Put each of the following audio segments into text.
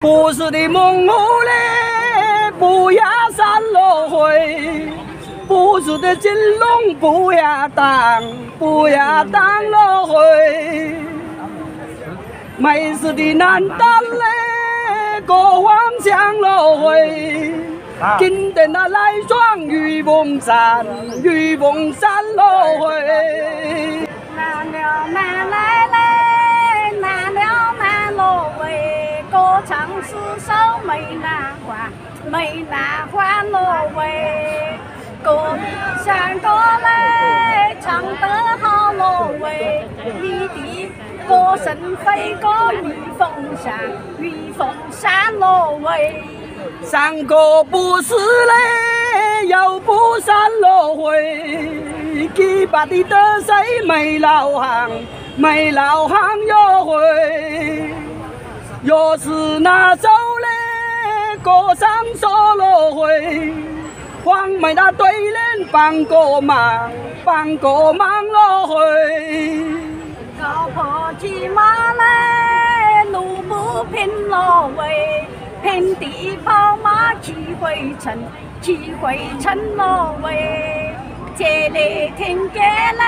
不是的梦雾嘞，不要散落灰；不是的金龙，不要当，不要当落灰。没事的难当嘞，过往向落灰。今天那来双玉凤山，玉凤山落灰。难了难来 歌唱四首没难还，没难还落位。歌山歌嘞，唱得好落位，你的歌声飞过玉凤山，玉凤山落位。山歌不是嘞，又不散落灰。几把的得谁没老行，没老行又回。若是那首嘞歌声说落回，黄梅那对联帮个忙，帮个忙落回。高坡骑马嘞，路不平落回，平地跑马骑回城，骑回城落回。这里听见嘞，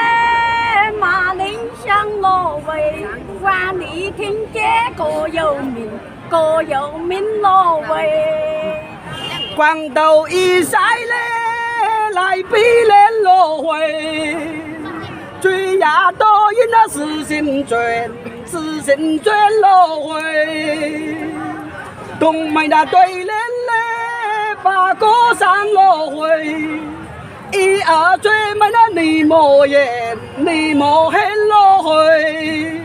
chế mà lính sang lộ về qua lý thiên chế, cô dâu mình, cô dâu mình lộ về. Quang đầu y sai lê, lại bi lên lộ về truy nhà in nó sự xin chuyện sự xin chuyện lộ về tung mày đã tôi lên lê, bà cô sang lộ về y ở truy mày nó 你莫言，你莫恨落去。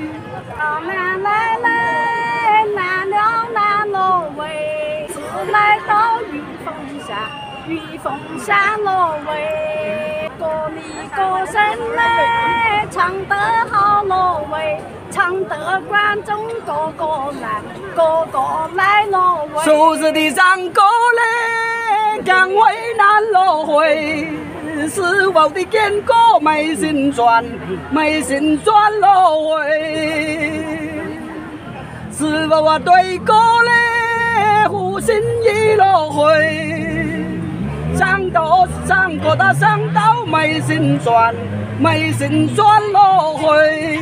来来，难了难落位，是来到玉凤山，玉凤山落位。歌里歌声嘞，唱得好落位，唱得观众个个来，个个来落位。数字的山歌嘞，更为难落回。sư vào thì kiên cố, mày xin doan mày xin doan lỗi. Sư vào và tôi cố lê hù xin y lỗi. Sang đó sang của ta sang tao mày xin doan mày xin doan lỗi.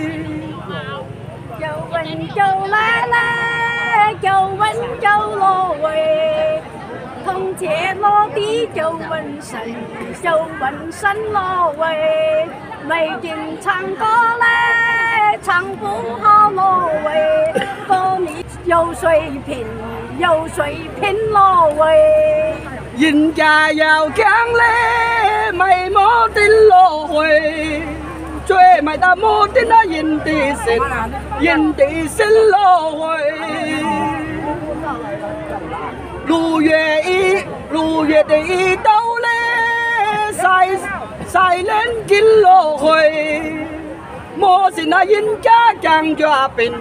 Châu vinh châu lá lá 问就落回。从天落地就纹身，就纹身落喂。没劲唱歌嘞，唱不好落位。歌你有水平，有水平落喂。人家要讲嘞，没目的落位。最没得目的那人的心，人的心落位。六月一，六月的一到嘞，晒晒脸见落去，莫是那人家讲家病，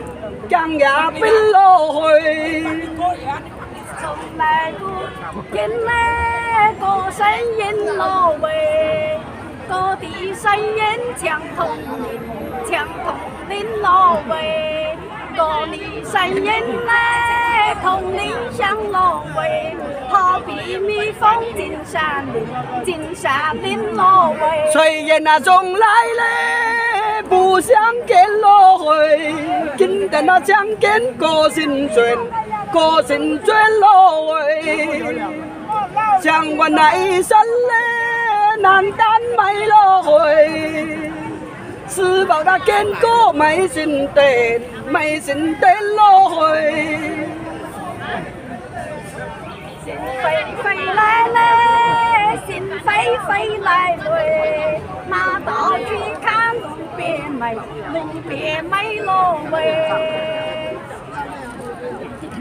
讲也病落去。从来不见嘞，歌声音落位，歌的声音像铜铃，像铜铃落位，歌的声音嘞。 铜铃响落位，好比蜜蜂进山林，进山林落位。炊烟那中来嘞，不想见落回。今天那想见过心酸，过心酸落位。想问那一生嘞，难担没落回。是否那见过没心得，没心得落回。 飞飞来来，心飞飞来来，拿刀去看路边梅，路边梅落喂。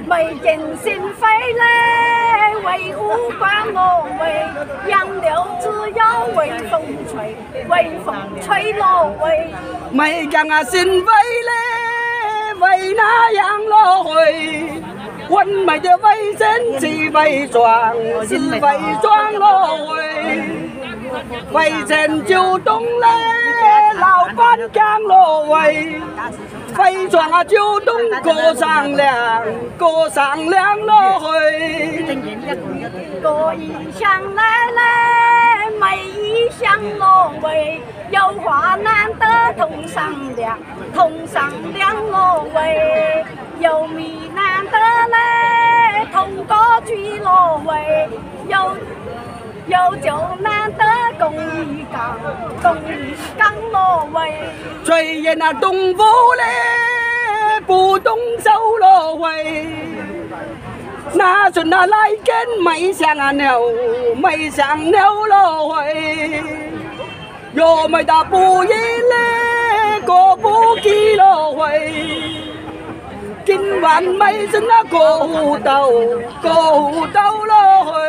没见心飞来，为五官落喂，杨柳枝要微风吹，微风吹落喂。没见啊心飞来，为那样落喂。quân mày chưa vây dân chỉ vây choàng xin vây choàng rồi vây dân chiều đông lê, lão con càng lộ vây vây choàng à chiều đông cô sang làng cô sang làng rồi cô ý sang lê lê mày ý sang lộ vây dâu hỏa nan tơ thùng sang làng thùng sang làng lộ vây dâu mì nan 米难得来同歌聚罗喂，有。有酒难得共一缸，共一缸罗喂。炊烟那东府嘞，不动手罗喂。那阵那来跟没想啊牛，没想牛罗喂。又没打不赢嘞，过不去罗喂。 今晚没真那过胡豆，过胡豆罗喂。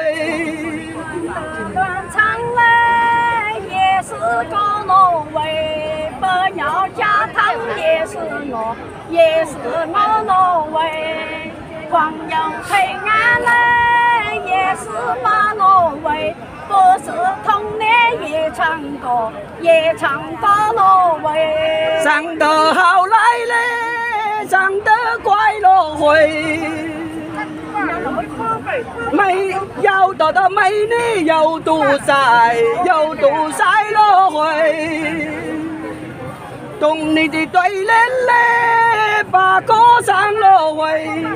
是个罗喂，不要加糖也是我，也是我罗喂。光有黑暗嘞，也是马罗喂。不是童年也唱歌，也唱歌罗喂。唱得好来嘞，长得怪罗喂。美又多多美女又独晒又独晒落去，懂你的对联嘞，把歌唱落去，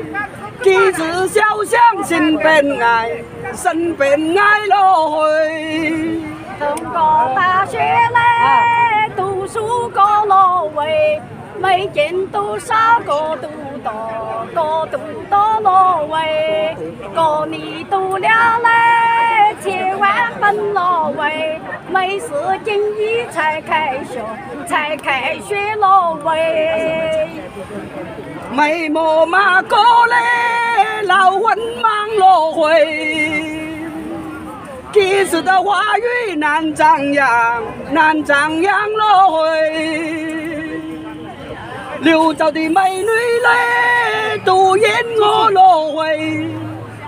几次小巷心边爱，身边爱落去。通过大学嘞，读书过落去， 没见多少个读多，个读多落去。过年读了嘞，千万分罗喂，没事今日才开学，才开学罗喂。没么嘛过嘞，老文忙罗喂，几时的话语难张扬，难张扬罗喂。柳州的美女嘞，都引我罗喂。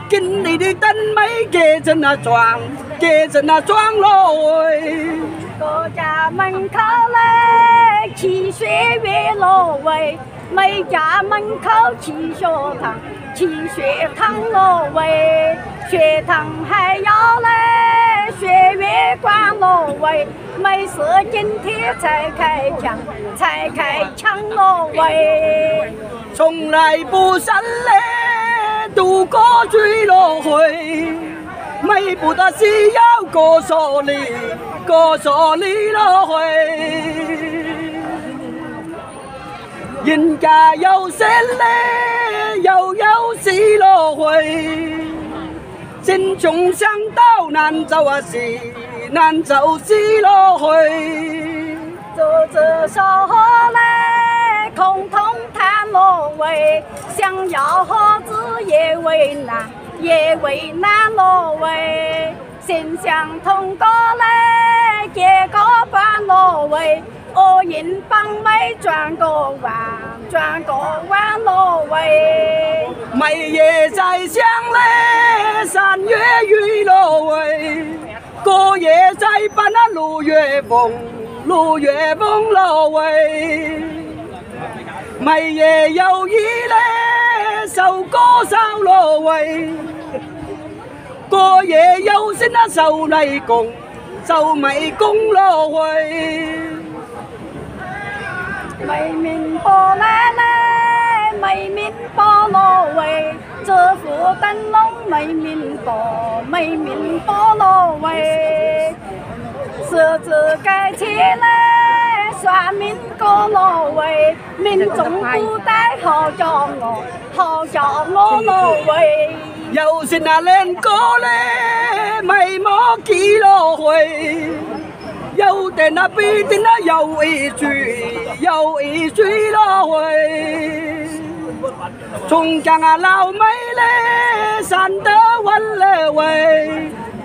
今年的灯美结成那妆，结成那妆罗喂。各家门口嘞，起学月罗喂，每家门口起学堂，起学堂罗喂，学堂还要嘞，学月光罗喂，没事今天才开枪，才开枪罗喂，从来不散嘞。渡过追落去，每步都是要过数里，过数里落去。人家有山嘞，又有水落回，心中想到难走啊是难走是落去。走着手嘞，空通谈落位，想要好子也为难，也为难落位。心想通过嘞，结果半落位，恶人帮妹转个弯，转个弯落位。每夜在想嘞，夜在伴那六月风。六月风落喂，每夜有雨嘞，收歌收落喂，过夜有心啊收内功，收美功落喂。没明白奶奶，没明白落喂，这副灯笼没明白，没明白落喂。 设置改起来，算命过罗喂，民众不带好叫我，好叫我罗喂。有时那练歌嘞，没么记罗喂，有的那必定那有一句，有一句罗喂。中江啊老妹嘞，山得稳了喂。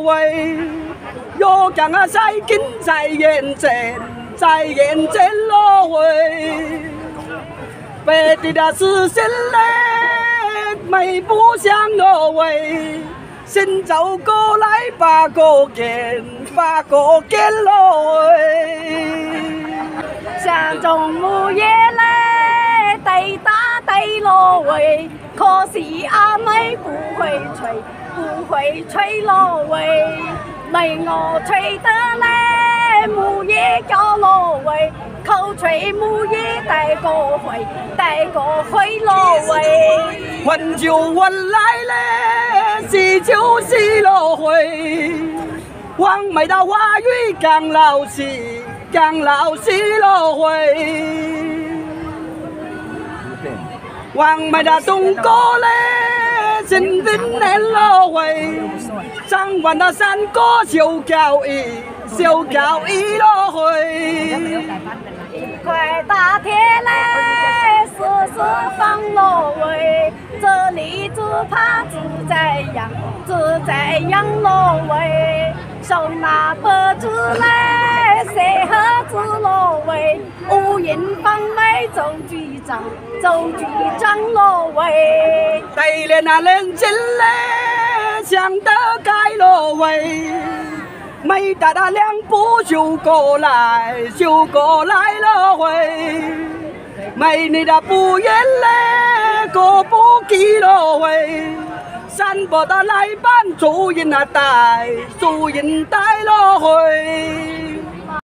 喂。又讲啊在近在眼前，在眼前罗喂。白的那是心嘞，美不相罗喂。先走过来把个见，把个见罗喂。山中木叶嘞，对打对落喂，可惜阿妹不会吹， 不会吹落喂，没我吹得嘞，木叶叫落喂，口吹木叶带个会，带个会落喂，混就混来嘞，洗就洗落会，黄梅的花语刚老气。江老西路会，黄梅的东哥嘞，新兵的路会，唱完那山歌小交易，小交易路会，块大铁嘞，时时放路会，这里只怕只在养，只在养路会，手拿白纸嘞，写何字路会，乌云帮妹走局长，走局长路会，对联那认真嘞，想得该路会。没打那两步就过来，就过来了会。没你的不远嘞，过不几了会。山坡的来板，足印那带，足印带了会。